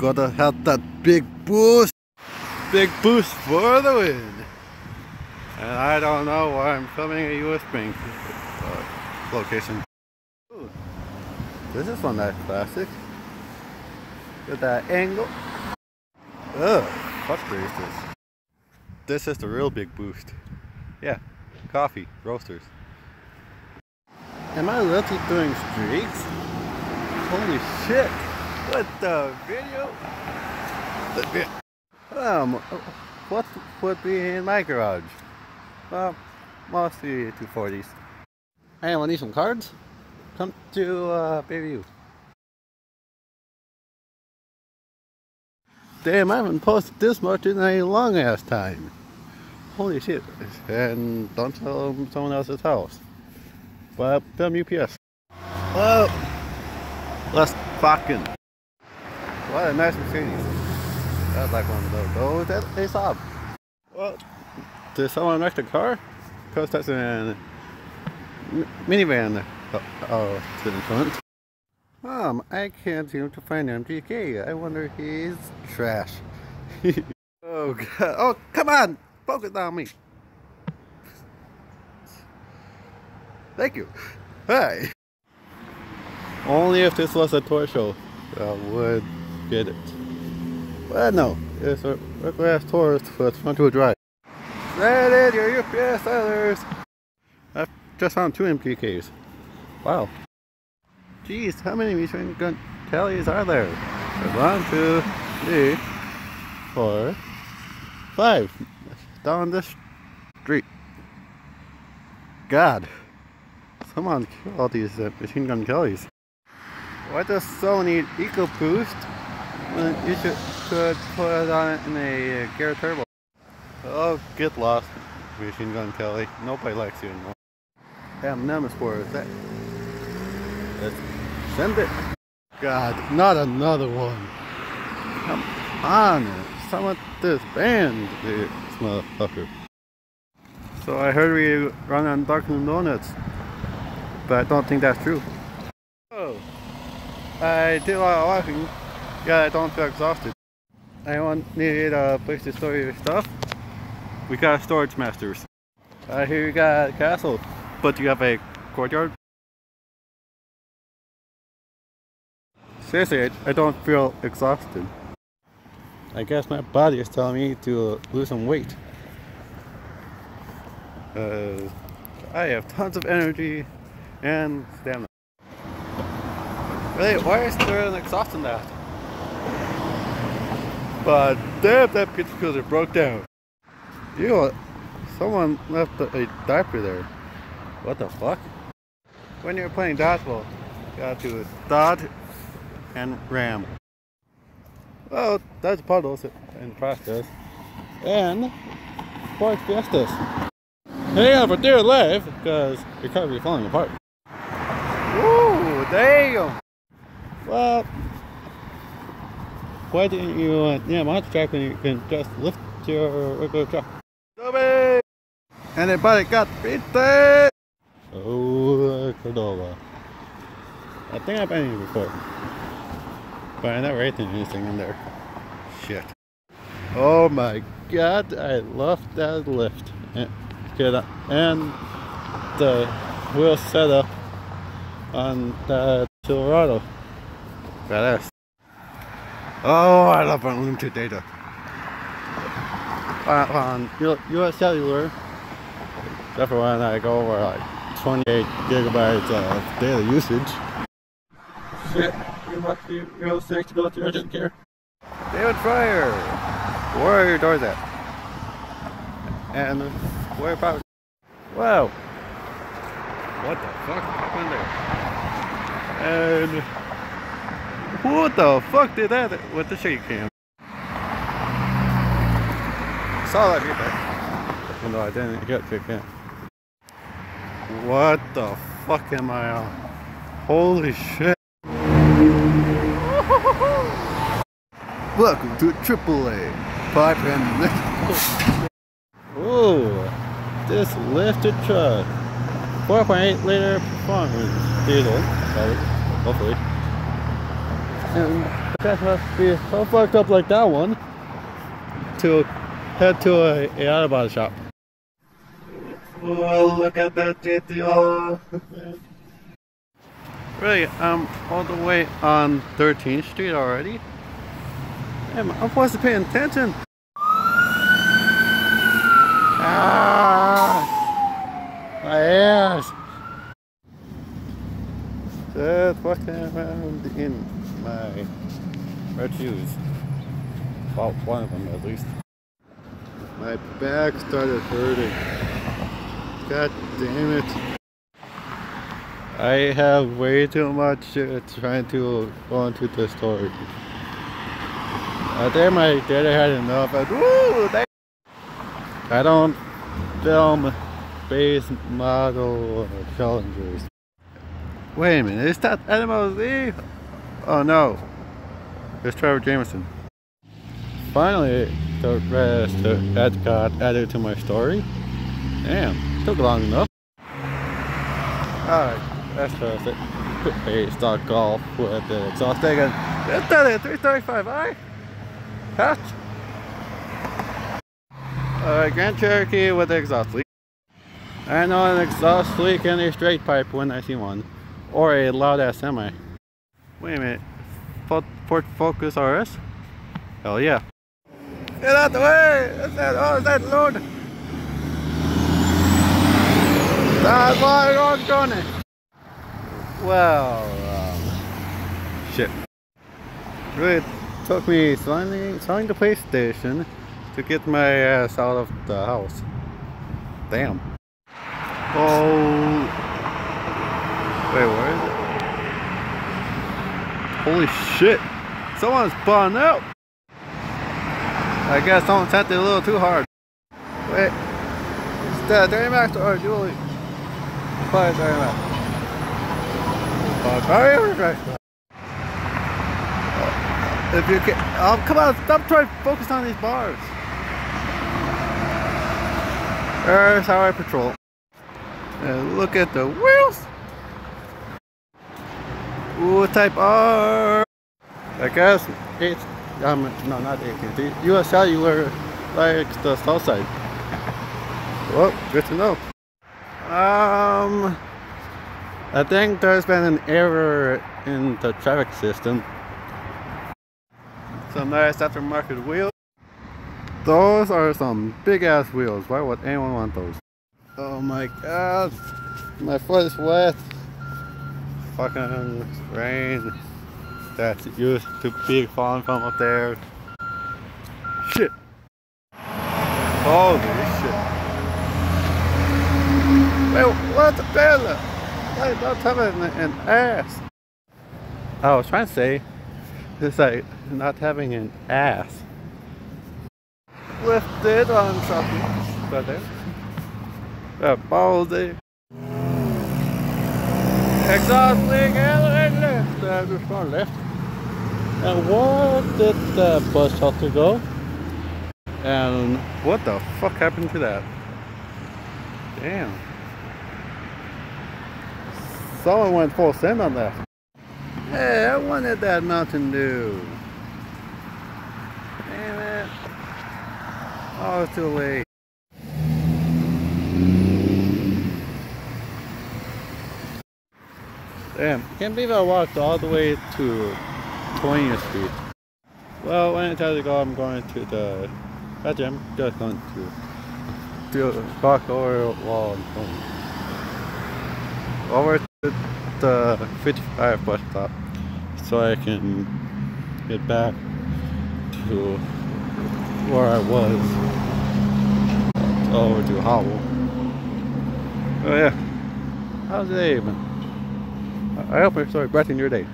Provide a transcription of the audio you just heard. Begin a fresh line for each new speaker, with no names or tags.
gotta have that big boost. Big boost for the win. And I don't know why I'm filming a US Bank uh, location. Ooh, this is one nice classic. With that angle. Ugh, what is this? This is the real big boost. Yeah, coffee, roasters. Am I literally doing streaks? Holy shit! What the video? The vi um, what would be in my garage? Well, mostly 240s. Hey, want to need some cards? Come to uh, Bayview. Damn, I haven't posted this much in a long ass time. Holy shit. And don't tell someone else's house. Well, film UPS. Well, let's fucking. What a nice Mercedes. That's like one of those. Oh, that they saw. Well, did someone wreck the car? Because that's a minivan. Uh, oh, oh, to the front. Mom, I can't seem to find MGK. I wonder if he's trash. oh god. Oh, come on! Focus on me. Thank you. Hi. Only if this was a toy show, I would get it. Well, no, it's a regular ass Taurus with front wheel drive. Set it, your UPS sellers! I just found two MGKs. Wow. Jeez, how many machine gun Kellys are there? One, two, three, four, five. Down this street. God. Someone kill all these uh, machine gun Kellys. Why does someone need EcoBoost when you should could put it on in a uh, Gear Turbo? Oh, get lost, machine gun Kelly. Nobody likes you anymore. Damn, Nemesis is that? Let's send it. God, not another one. Come on, someone of this band, this motherfucker. So I heard we run on Dunkin' Donuts, but I don't think that's true. Oh, I did a lot of walking. Yeah, I don't feel exhausted. Anyone need a place to store your stuff? We got storage masters. I hear you got a castle, but do you have a courtyard? Seriously, I, I don't feel exhausted. I guess my body is telling me to lose some weight. Uh, I have tons of energy and stamina. Really, why is there an exhaust in that? But damn, that pizza cooler broke down. Ew, someone left a diaper there. What the fuck? When you're playing dodgeball, you gotta do dodge and ram. Well, that's puddles in process. And Ford Fiestas. Hang on for dear life, because your car will be falling apart. Ooh, damn! Well, why didn't you, uh, yeah, monster truck when you can just lift your regular truck? Anybody got pizza? Oh, Cordova. I think I've been here before. But I never ate anything in there. Shit. Oh my god, I love that lift. And, and the wheel setup on the Silverado. Badass. Oh, I love unlimited data. Uh, on US Cellular, except for when I go over like 28 gigabytes of data usage. Shit, you must be real sick to go to urgent care. David Fryer! Where are your doors at? And where about? Wow! What the fuck happened there? And what the fuck did that with the shake cam? Saw that get there. Even though I didn't get to cam. What the fuck am I on? Holy shit. Welcome to AAA pipe and lift. Ooh, this lifted truck. 4.8 liter performance diesel, hopefully. And That must be so fucked up like that one. To head to a, a auto body shop. Oh, look at that GTR. really, I'm all the way on 13th Street already. Damn, I'm supposed to pay attention. Ah, my ass. Just walking around in my red shoes. Well, one of them at least. My back started hurting. God damn it. I have way too much uh, trying to go into the story. I think my dad had enough. But, woo, I don't film base model challengers. Wait a minute, is that Animal Z? Oh no, it's Trevor Jameson. Finally, the rest that got added to my story. Damn, took long enough. Alright, that's it. Hey, start golf with the exhaust again. It's done at 335, alright? Catch. Alright, Grand Cherokee with the exhaust leak. I know an exhaust leak in a straight pipe when I see one. Or a loud ass semi. Wait a minute. Ford Focus RS? Hell yeah. Get out the way! Is that, oh, is that load? That's why I'm going. Well, um, shit. It took me selling, selling the PlayStation to get my ass out of the house. Damn. Oh. Wait, where is it? Holy shit. Someone's spun out. I guess someone tapped it a little too hard. Wait. Is that Max or Julie? Probably Max. Oh, sorry, if you can, oh, um, come on, stop trying to focus on these bars. There's I patrol. And look at the wheels. Ooh, type R. I guess it's, um, no, not AT&T. US Cellular likes the south side. Well, good to know. Um, I think there's been an error in the traffic system. Some nice aftermarket wheels. Those are some big ass wheels. Why would anyone want those? Oh my god. My foot is wet. Fucking rain. That's used to be falling from up there. Shit. Holy shit. Wait, what the hell? I don't have an, an ass. I was trying to say, it's like not having an ass lifted on something. Right there. A baldy. Exhaust leak and left. Uh, going left. And where did the bus shelter go? And what the fuck happened to that? Damn. Someone went full send on that. Hey, I wanted that Mountain Dew. Damn it. Oh, it's too late. Damn, can't believe I walked all the way to 20th Street. Well, when I tell you to go, I'm going to the that gym. Just going to do walk over wall and going over to the 55 bus stop so I can get back to where I was over to Howell. Oh yeah. How's it even? I hope it's started brightening your day.